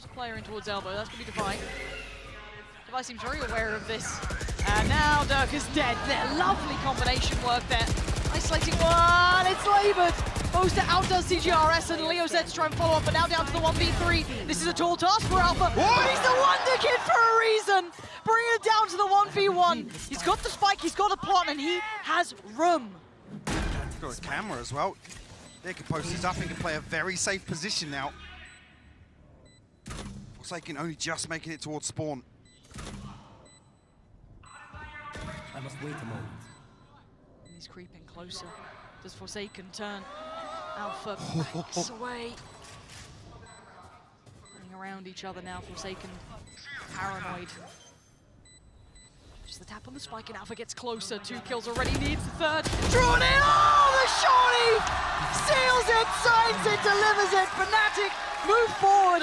Throws a player in towards elbow. That's going to be Devi. Devi seems very aware of this. And now Derke is dead. There, lovely combination work there. Isolating one. It's labored. Boaster outdoes CGRS and Leo Zed to try and follow up, but now down to the 1v3. This is a tall task for Alpha, but he's the Wonder Kid for a reason. Bring it down to the 1v1. He's got the spike, he's got a plot, and he has room. He's got a camera as well. They can post this up and can play a very safe position now. Forsaken only just making it towards spawn. I must wait a moment. And he's creeping closer. Does Forsaken turn? Alpha backs away. Running around each other now, Forsaken paranoid. Just the tap on the spike and Alpha gets closer. Two kills already, needs the third. Drawn in! Oh, the shorty! Seals it, signs it, delivers it. Fnatic move forward